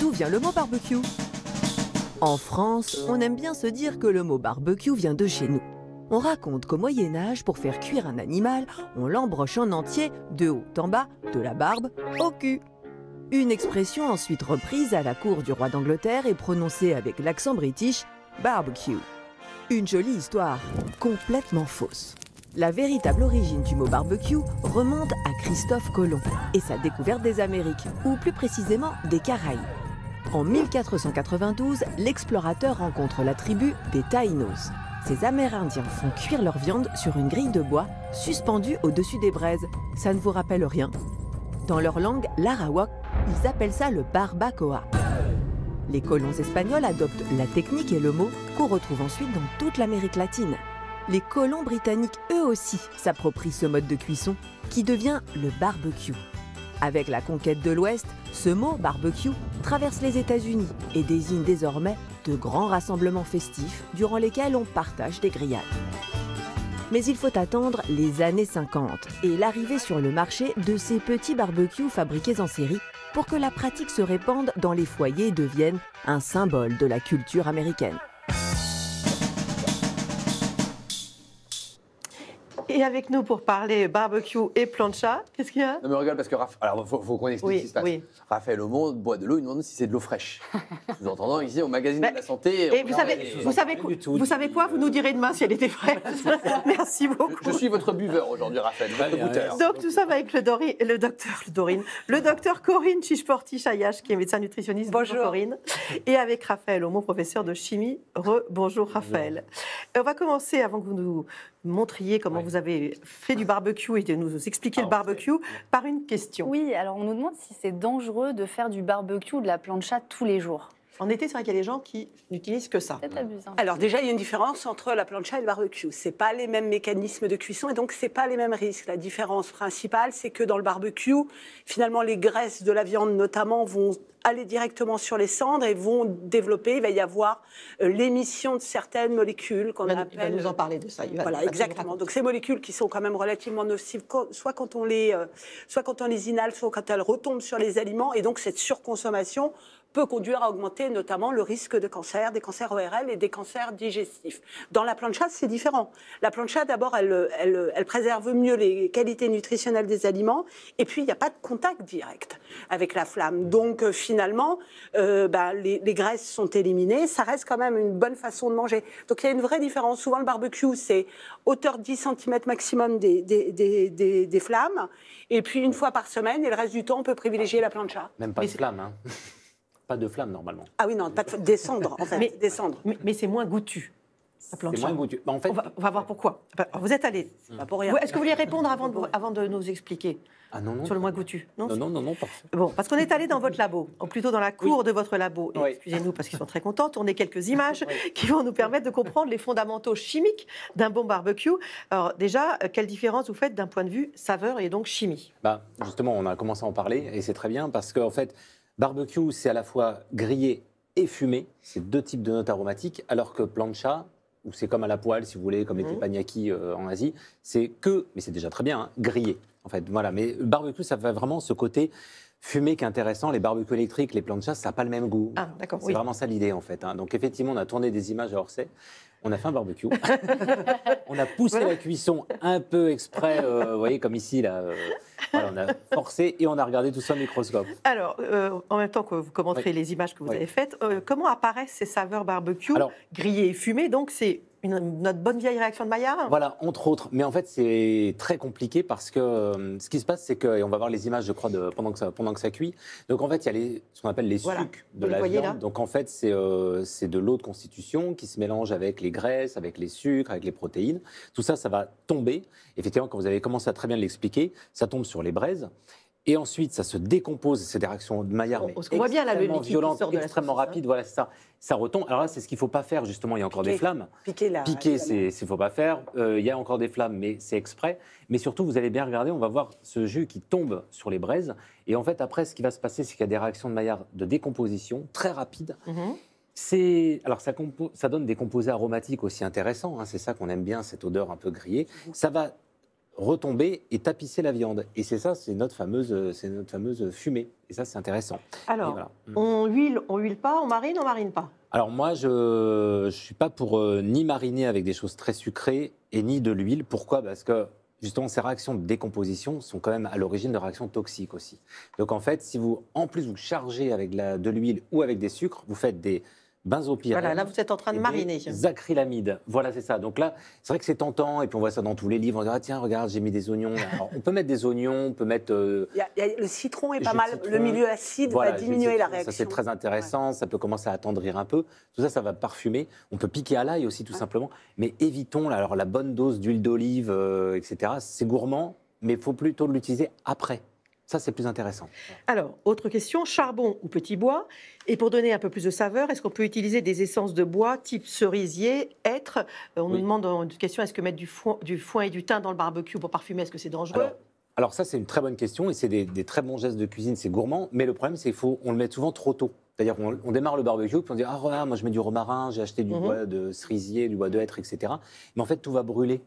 D'où vient le mot barbecue? En France, on aime bien se dire que le mot barbecue vient de chez nous. On raconte qu'au Moyen Âge, pour faire cuire un animal, on l'embroche en entier, de haut en bas, de la barbe au cul. Une expression ensuite reprise à la cour du roi d'Angleterre et prononcée avec l'accent british, barbecue. Une jolie histoire, complètement fausse. La véritable origine du mot barbecue remonte à Christophe Colomb et sa découverte des Amériques, ou plus précisément des Caraïbes. En 1492, l'explorateur rencontre la tribu des Taïnos. Ces Amérindiens font cuire leur viande sur une grille de bois suspendue au-dessus des braises. Ça ne vous rappelle rien Dans leur langue, l'arawak, ils appellent ça le barbacoa. Les colons espagnols adoptent la technique et le mot qu'on retrouve ensuite dans toute l'Amérique latine. Les colons britanniques, eux aussi, s'approprient ce mode de cuisson qui devient le barbecue. Avec la conquête de l'Ouest, ce mot barbecue traverse les États-Unis et désigne désormais de grands rassemblements festifs durant lesquels on partage des grillades. Mais il faut attendre les années 50 et l'arrivée sur le marché de ces petits barbecues fabriqués en série pour que la pratique se répande dans les foyers et devienne un symbole de la culture américaine. Et avec nous pour parler barbecue et plancha, qu'est-ce qu'il y a? Non mais regarde parce que Raph... alors faut, faut qu'on explique Oui, ce qui se passe. oui. Raphaël Aumont boit de l'eau, il demande si c'est de l'eau fraîche. Sous-entendant ici au magazine Bah, de la santé. Et vous savez, les- vous savez, quoi, vous savez quoi? Vous nous direz demain si elle était fraîche. Merci beaucoup. Je suis votre buveur aujourd'hui, Raphaël, votre goûteur. Donc, nous sommes avec le, Dori- le docteur le Dorine, le docteur Corinne Chichporti-Chayache, qui est médecin nutritionniste. Bonjour Corinne. Et avec Raphaël Aumont, professeur de chimie. Re, bonjour Raphaël. Euh, On va commencer, avant que vous nous montriez comment vous avez fait du barbecue et de nous expliquer le Ah, barbecue, par une question. Oui, alors on nous demande si c'est dangereux de faire du barbecue ou de la plancha tous les jours. En été, c'est vrai qu'il y a des gens qui n'utilisent que ça. Alors déjà, il y a une différence entre la plancha et le barbecue. C'est pas les mêmes mécanismes de cuisson et donc c'est pas les mêmes risques. La différence principale, c'est que dans le barbecue, finalement, les graisses de la viande notamment vont aller directement sur les cendres et vont développer. Il va y avoir euh, l'émission de certaines molécules qu'on va, il va appelle nous en parler de ça. Il va- il voilà, va exactement. Donc ces molécules qui sont quand même relativement nocives, soit quand on les, euh, soit quand on les inhale, soit quand elles retombent sur les aliments, et donc cette surconsommation peut conduire à augmenter notamment le risque de cancer, des cancers ORL et des cancers digestifs. Dans la plancha, c'est différent. La plancha, d'abord, elle, elle, elle préserve mieux les qualités nutritionnelles des aliments, et puis il n'y a pas de contact direct avec la flamme. Donc euh, finalement, euh, bah, les, les graisses sont éliminées, ça reste quand même une bonne façon de manger. Donc il y a une vraie différence. Souvent, le barbecue, c'est hauteur 10 cm maximum des, des, des, des- des flammes, et puis une fois par semaine, et le reste du temps, on peut privilégier la plancha. Même pas Mais de flamme, hein. Pas de flamme normalement. Ah oui, non, pas de, des cendres, en fait, Mais- des cendres. Mais, mais c'est moins goûtu. C'est moins goûtu. Bah, en fait, On va, on va voir pourquoi. Enfin, Vous êtes allé. Pas pour rien. Vous- Est-ce que vous voulez répondre avant de, avant de nous expliquer ah non non. sur le moins goûtu? Non non non non parfait. Bon, parce qu'on est allé dans votre labo, ou plutôt dans la cour de votre labo. Oui. Excusez-nous parce qu'ils sont très contents, tourner quelques images qui vont nous permettre de comprendre les fondamentaux chimiques d'un bon barbecue. Alors déjà, euh, quelle différence vous faites d'un point de vue saveur et donc chimie? Bah justement, on a commencé à en parler et c'est très bien parce qu'en fait, barbecue c'est à la fois grillé et fumé. C'est deux types de notes aromatiques, alors que plancha ou c'est comme à la poêle, si vous voulez, comme les Mhm. teppanyaki euh, en Asie, c'est que, mais c'est déjà très bien, hein, grillé. En fait, voilà. Mais barbecue, ça fait vraiment ce côté fumé qui est intéressant. Les barbecues électriques, les planchas, ça n'a pas le même goût. Ah, d'accord, C'est oui. vraiment ça l'idée, en fait. hein. Donc, effectivement, on a tourné des images à Orsay. On a fait un barbecue. on a poussé Voilà. la cuisson un peu exprès, euh, vous voyez, comme ici, là. euh, voilà, on a forcé et on a regardé tout ça au microscope. Alors, euh, en même temps que vous commenterez Oui. les images que vous Oui. avez faites, comment apparaissent ces saveurs barbecue Alors- grillées et fumées? Donc, c'est une- notre bonne vieille réaction de Maillard Voilà, entre autres. Mais en fait, c'est très compliqué parce que euh, ce qui se passe, c'est que, et on va voir les images, je crois, de, pendant, que ça, pendant que ça cuit. Donc, en fait, il y a les, ce qu'on appelle les Voilà. sucs de Vous la viande. là Donc, en fait, c'est euh, c'est de l'eau de constitution qui se mélange avec les graisses, avec les sucres, avec les protéines. Tout ça, ça va tomber. Effectivement, quand vous avez commencé à très bien l'expliquer, ça tombe sur les braises. Et ensuite, ça se décompose. C'est des réactions de Maillard, On- mais on voit bien, là, le extrêmement liquide qui violentes, sort de extrêmement saucisse, hein. Voilà, c'est ça. Ça retombe. Alors là, c'est ce qu'il ne faut pas faire, justement. Il y a encore des flammes. Piquer la. Piquer, c'est ne faut pas faire. Euh, Il y a encore des flammes, mais c'est exprès. Mais surtout, vous allez bien regarder, on va voir ce jus qui tombe sur les braises. Et en fait, après, ce qui va se passer, c'est qu'il y a des réactions de Maillard de décomposition très rapides. Mhm. C'est alors ça donne des composés aromatiques aussi intéressants. hein. C'est ça qu'on aime bien, cette odeur un peu grillée. Ça va retomber et tapisser la viande. Et c'est ça, c'est notre fameuse, euh, c'est notre fameuse fumée. Et ça, c'est intéressant. Alors, voilà. Mm. on huile, on huile pas, on marine, on marine pas? Alors moi, je ne suis pas pour euh, ni mariner avec des choses très sucrées et ni de l'huile. Pourquoi? Parce que justement, ces réactions de décomposition sont quand même à l'origine de réactions toxiques aussi. Donc en fait, si vous, en plus, vous chargez avec la- de l'huile ou avec des sucres, vous faites des benzopyrènes. Voilà, là vous êtes en train de mariner. Des acrylamides. Voilà, c'est ça. Donc là, c'est vrai que c'est tentant, et puis on voit ça dans tous les livres. On dit, ah, tiens, regarde, j'ai mis des oignons. Alors, on peut mettre des oignons, on peut mettre. euh, Il y a- il y a- le citron est pas mal. citron. Le milieu acide voilà, va diminuer la réaction. Ça, c'est très intéressant. Ça peut commencer à attendrir un peu. Tout ça, ça va parfumer. On peut piquer à l'ail aussi, tout Ouais. simplement. Mais évitons alors, la bonne dose d'huile d'olive, euh, etc. C'est gourmand, mais il faut plutôt l'utiliser après. Ça, c'est plus intéressant. Alors, autre question, charbon ou petit bois? Et pour donner un peu plus de saveur, est-ce qu'on peut utiliser des essences de bois type cerisier, hêtre? Euh, On nous demande une question, est-ce que mettre du foin, du foin et du thym dans le barbecue pour parfumer, est-ce que c'est dangereux? Alors, alors ça, c'est une très bonne question et c'est des, des très bons gestes de cuisine, c'est gourmand. Mais le problème, c'est qu'il faut, on le met souvent trop tôt. C'est-à-dire qu'on on démarre le barbecue, puis on dit ah regarde, moi je mets du romarin, j'ai acheté du Mhm. bois de cerisier, du bois de hêtre, etc. Mais en fait, tout va brûler.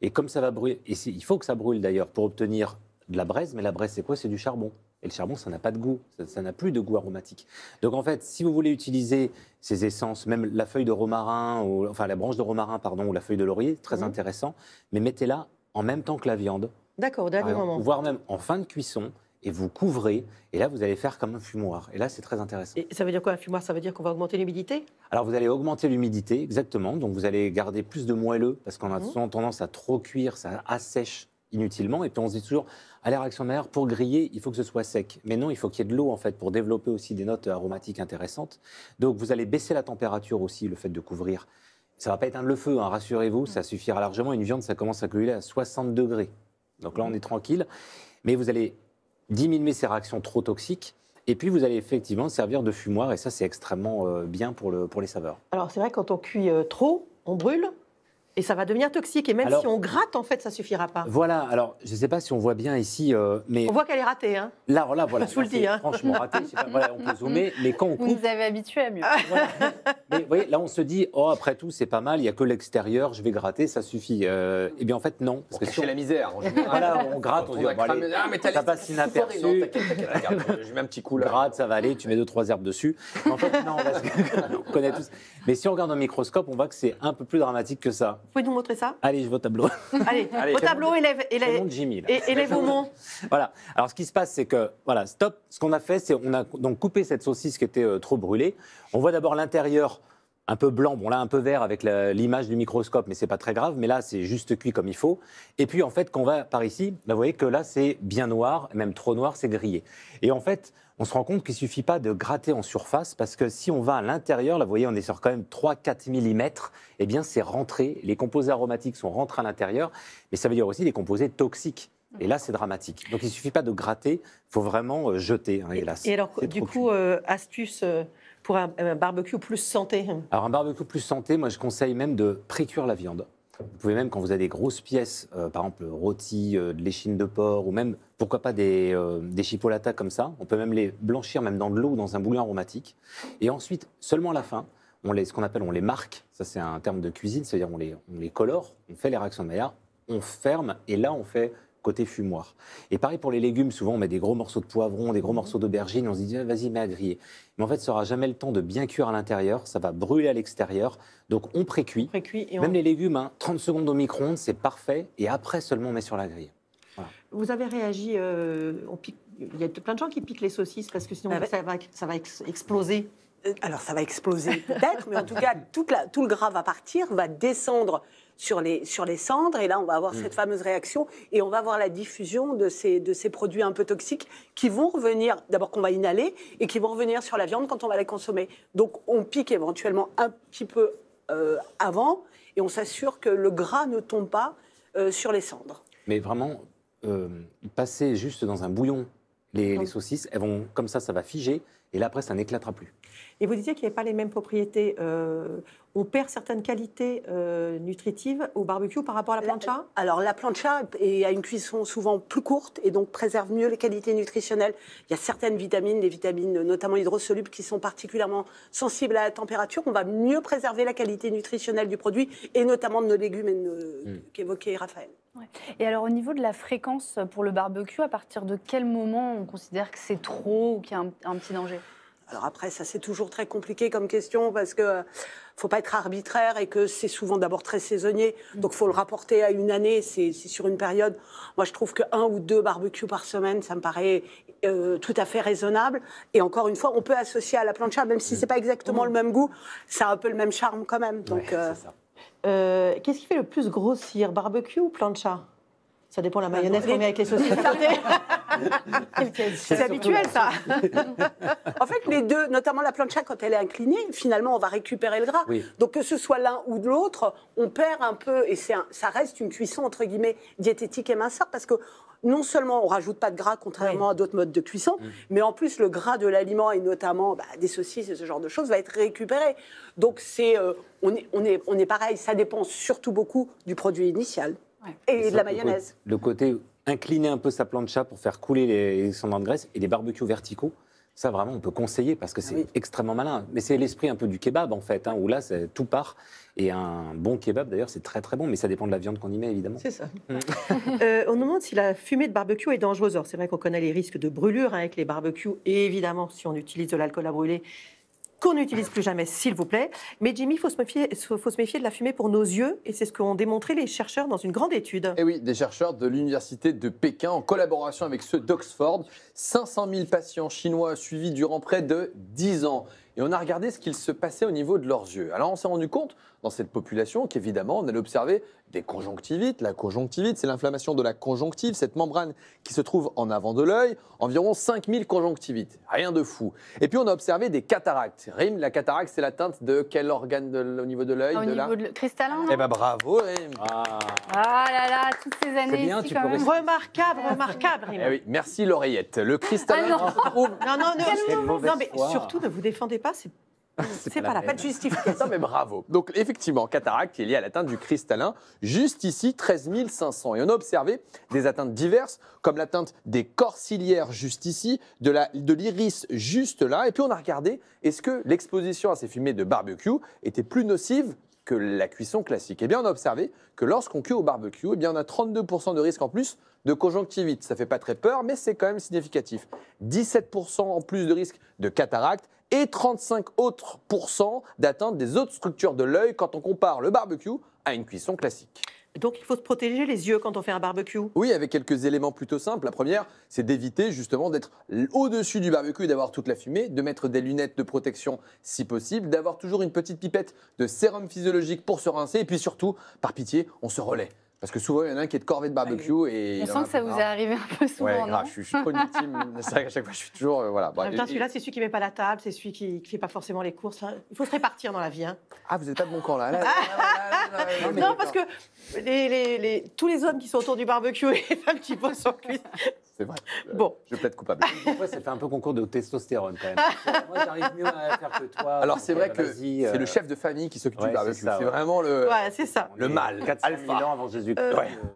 Et comme ça va brûler, et il faut que ça brûle d'ailleurs pour obtenir de la braise. Mais la braise, c'est quoi? C'est du charbon. Et le charbon, ça n'a pas de goût, ça- n'a plus de goût aromatique. Donc en fait, si vous voulez utiliser ces essences, même la feuille de romarin, ou, enfin la branche de romarin, pardon, ou la feuille de laurier, très Mhm. intéressant, mais mettez-la en même temps que la viande D'accord, dernier moment. voire même en fin de cuisson, et vous couvrez, et là vous allez faire comme un fumoir. Et là c'est très intéressant. Et ça veut dire quoi un fumoir? Ça veut dire qu'on va augmenter l'humidité? Alors vous allez augmenter l'humidité, exactement, donc vous allez garder plus de moelleux, parce qu'on a souvent tendance à trop cuire, ça assèche inutilement, et puis on se dit toujours, à la réaction de pour griller, il faut que ce soit sec. Mais non, il faut qu'il y ait de l'eau en fait pour développer aussi des notes aromatiques intéressantes. Donc vous allez baisser la température aussi, le fait de couvrir. Ça va pas éteindre le feu, hein, rassurez-vous, ça suffira largement. Une viande, ça commence à cuire à 60 degrés. Donc là, on est tranquille. Mais vous allez diminuer ces réactions trop toxiques. Et puis, vous allez effectivement servir de fumoir. Et ça, c'est extrêmement euh, bien pour, le, pour les saveurs. Alors c'est vrai, quand on cuit euh, trop, on brûle, et ça va devenir toxique. Et même Alors- si on gratte, en fait, ça suffira pas. Voilà. Alors, je ne sais pas si on voit bien ici, euh, mais On voit qu'elle est ratée. Hein là, là, voilà. Je vous le dis, hein. Franchement raté. Je sais pas, voilà, on peut zoomer. Mais quand on Vous coupe, nous avez habitués à mieux. Voilà. Mais vous voyez, là, on se dit, oh, après tout, c'est pas mal, il n'y a que l'extérieur, je vais gratter, ça suffit. Euh, eh bien, en fait, non. Parce que cacher si on- la misère. en général. Voilà, on gratte, Quand on dit, a bon, allez, ah, mais t'as ça passe inaperçu. Je mets un petit coup là. gratte, ça va aller, tu mets deux, trois herbes dessus. Mais en fait, non, on connaît tous. Mais si on regarde au microscope, on voit que c'est un peu plus dramatique que ça. Vous pouvez nous montrer ça Allez, je vais au tableau. Allez, Allez, au tableau, élève, élève, Jimmy, élève au mont. Voilà. Alors, ce qui se passe, c'est que, voilà, stop. Ce qu'on a fait, c'est on a donc coupé cette saucisse qui était euh, trop brûlée. On voit d'abord l'intérieur un peu blanc, bon là un peu vert avec l'image du microscope, mais c'est pas très grave. Mais là, c'est juste cuit comme il faut. Et puis, en fait, quand on va par ici, là, vous voyez que là, c'est bien noir, même trop noir, c'est grillé. Et en fait, on se rend compte qu'il suffit pas de gratter en surface, parce que si on va à l'intérieur, là, vous voyez, on est sur quand même 3-4 mm, eh bien, c'est rentré. Les composés aromatiques sont rentrés à l'intérieur, mais ça veut dire aussi des composés toxiques. Et là, c'est dramatique. Donc, il suffit pas de gratter, il faut vraiment euh, jeter, hein, hélas. Et alors, du coup, euh, astuce euh, pour un, barbecue plus santé. Alors un barbecue plus santé, moi je conseille même de pré-cuire la viande. Vous pouvez même quand vous avez des grosses pièces, euh, par exemple rôti, euh, de l'échine de porc ou même pourquoi pas des, euh, chipolatas comme ça, on peut même les blanchir même dans de l'eau ou dans un bouillon aromatique. Et ensuite, seulement à la fin, on les, ce qu'on appelle on les marque, ça c'est un terme de cuisine, c'est-à-dire on les, on les colore, on fait les réactions de Maillard, on ferme et là on fait côté fumoir. Et pareil pour les légumes, souvent on met des gros morceaux de poivron, des gros morceaux d'aubergine, on se dit ah, vas-y mets à griller. Mais en fait, ça n'aura jamais le temps de bien cuire à l'intérieur, ça va brûler à l'extérieur. Donc on pré-cuit. On- Même les légumes, hein, 30 secondes au micro-ondes, c'est parfait. Et après seulement on met sur la grille. Vous avez réagi, euh, on pique- il y a plein de gens qui piquent les saucisses parce que sinon Ah ça va, ça va ex- exploser. Euh, Alors ça va exploser peut-être, mais en tout cas, toute la- tout le gras va partir, va descendre sur les, sur les cendres, et là on va avoir cette fameuse réaction, et on va avoir la diffusion de ces, de ces produits un peu toxiques qui vont revenir, d'abord qu'on va inhaler, et qui vont revenir sur la viande quand on va la consommer. Donc on pique éventuellement un petit peu euh, avant, et on s'assure que le gras ne tombe pas euh, sur les cendres. Mais vraiment, euh, passer juste dans un bouillon les, les saucisses, elles vont, comme ça, ça va figer. Et là, après, ça n'éclatera plus. Et vous disiez qu'il n'y avait pas les mêmes propriétés. euh, on perd certaines qualités euh, nutritives au barbecue par rapport à la plancha? Alors la plancha est- a une cuisson souvent plus courte et donc préserve mieux les qualités nutritionnelles. Il y a certaines vitamines, des vitamines notamment hydrosolubles, qui sont particulièrement sensibles à la température. On va mieux préserver la qualité nutritionnelle du produit et notamment de nos légumes et de nos- Mm. qu'évoquait Raphaël. Et alors, au niveau de la fréquence pour le barbecue, à partir de quel moment on considère que c'est trop ou qu'il y a un, un petit danger? Alors après, ça c'est toujours très compliqué comme question parce que euh, faut pas être arbitraire et que c'est souvent d'abord très saisonnier. Donc faut le rapporter à une année, c'est sur une période. Moi je trouve que un ou deux barbecues par semaine, ça me paraît euh, tout à fait raisonnable. Et encore une fois, on peut associer à la plancha, même si c'est pas exactement le même goût, ça a un peu le même charme quand même. Donc Ouais, euh, c'est ça. Euh, Qu'est-ce qui fait le plus grossir, barbecue ou plancha? Ça dépend de la Bah, mayonnaise qu'on met avec les saucisses. C'est habituel ça. En fait, les deux, notamment la plancha, quand elle est inclinée, finalement, on va récupérer le gras. Oui. Donc, que ce soit l'un ou de l'autre, on perd un peu, et un- ça reste une cuisson, entre guillemets, diététique et minceur, parce que non seulement on rajoute pas de gras, contrairement à d'autres modes de cuisson, mais en plus, le gras de l'aliment, et notamment bah, des saucisses et ce genre de choses, va être récupéré. Donc, c'est, euh, on, est, on, est, on est pareil, ça dépend surtout beaucoup du produit initial Ouais. et de la mayonnaise. Le côté incliner un peu sa plancha pour faire couler les excédents de graisse et les barbecues verticaux, ça vraiment on peut conseiller parce que c'est oui. extrêmement malin. Mais c'est l'esprit un peu du kebab en fait, hein, où là tout part. Et un bon kebab d'ailleurs c'est très très bon, mais ça dépend de la viande qu'on y met évidemment. C'est ça. Euh, on nous demande si la fumée de barbecue est dangereuse. Alors, C'est vrai qu'on connaît les risques de brûlure hein, avec les barbecues. Et évidemment, si on utilise de l'alcool à brûler, qu'on n'utilise plus jamais, s'il vous plaît. Mais Jimmy, il faut, se méfier- faut se méfier de la fumée pour nos yeux. Et c'est ce qu'ont démontré les chercheurs dans une grande étude. Et Eh oui, des chercheurs de l'université de Pékin, en collaboration avec ceux d'Oxford, 500 000 patients chinois suivis durant près de 10 ans. Et on a regardé ce qu'il se passait au niveau de leurs yeux. Alors on s'est rendu compte dans cette population qu'évidemment on allait observer des conjonctivites. La conjonctivite, c'est l'inflammation de la conjonctive, cette membrane qui se trouve en avant de l'œil, environ 5000 conjonctivites. Rien de fou. Et puis on a observé des cataractes. Rim, la cataracte, c'est l'atteinte de quel organe de au niveau de l'œil Au de niveau là de cristallin, Eh ben bravo, Rim. Ah, Ah là là, toutes ces années bien, ici, tu quand même. Remarquable, remarquable. Rima. Eh oui, merci l'oreillette. Le cristallin Ah non. Non, non, non, non, non, mais surtout ne vous défendez pas, c'est c'est pas, la Pas peine. de justification. Non, mais bravo. Donc, effectivement, cataracte qui est liée à l'atteinte du cristallin. Juste ici, 13 500. Et on a observé des atteintes diverses, comme l'atteinte des corps ciliaires juste ici, de la- de l'iris juste là. Et puis, on a regardé, est-ce que l'exposition à ces fumées de barbecue était plus nocive que la cuisson classique? Eh bien, on a observé que lorsqu'on cuit au barbecue, eh bien, on a 32% de risque en plus de conjonctivite. Ça fait pas très peur, mais c'est quand même significatif. 17% en plus de risque de cataracte et 35 autres pourcents d'atteinte des autres structures de l'œil quand on compare le barbecue à une cuisson classique. Donc il faut se protéger les yeux quand on fait un barbecue. Oui, avec quelques éléments plutôt simples. La première, c'est d'éviter justement d'être au-dessus du barbecue et d'avoir toute la fumée, de mettre des lunettes de protection si possible, d'avoir toujours une petite pipette de sérum physiologique pour se rincer, et puis surtout, par pitié, on se relaie. Parce que souvent, il y en a un qui est de corvée de barbecue et... On en sent que ça vous est arrivé un peu souvent, Ouais, non grave, je suis, je suis trop une victime. C'est vrai qu'à chaque fois, je suis toujours. euh, voilà. En celui-là, c'est celui qui met pas la table, c'est celui qui ne fait pas forcément les courses. Il faut se répartir dans la vie. hein. Ah, vous n'êtes pas de mon camp là. là, là, là, là, là, là, là, non, parce que les, les- les- tous les hommes qui sont autour du barbecue et les femmes qui posent sur cuisse. C'est vrai. Euh, Bon. Je plaide coupable. Parfois, ça fait un peu concours de testostérone quand même. Moi, j'arrive mieux à faire que toi. Alors, c'est vrai que c'est euh, le chef de famille qui s'occupe ouais, du barbecue. c'est ça, C'est ouais. vraiment le. Ouais, c'est ça. Le mal, 400 000 alpha. ans avant Jésus-Christ. Euh, Ouais. Euh,